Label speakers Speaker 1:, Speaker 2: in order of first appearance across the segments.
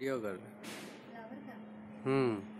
Speaker 1: Video कर हम्म।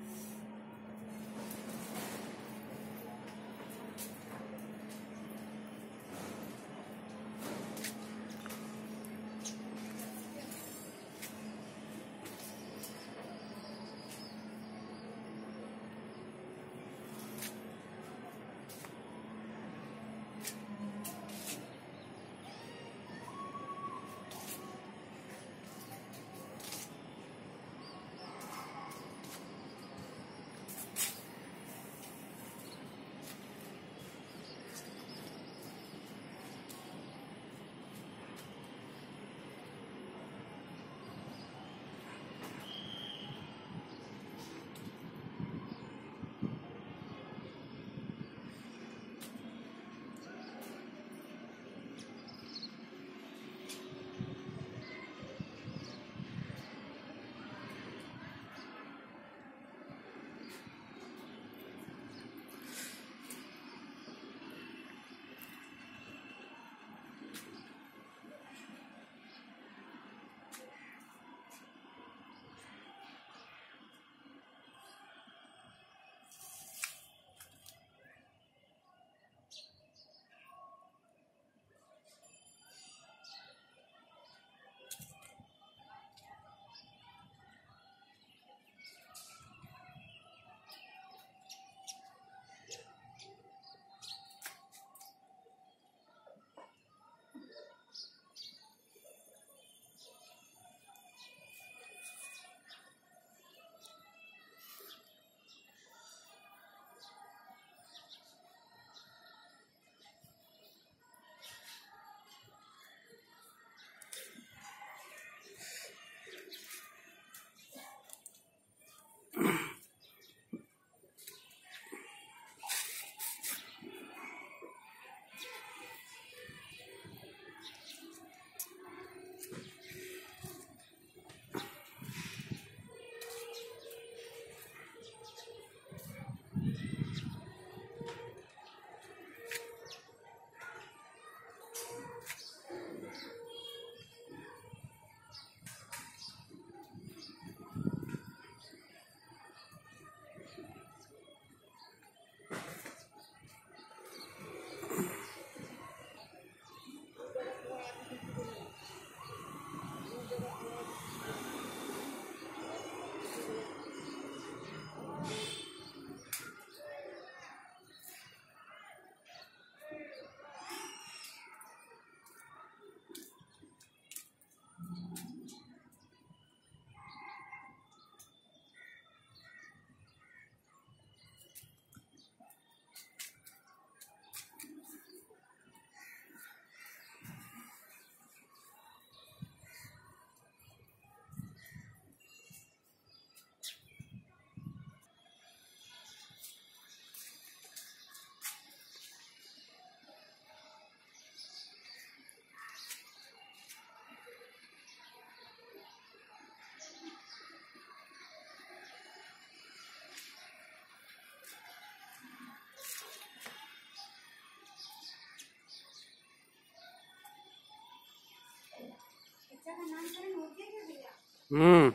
Speaker 1: हम्म।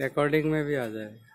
Speaker 1: Recording में भी आ जाए।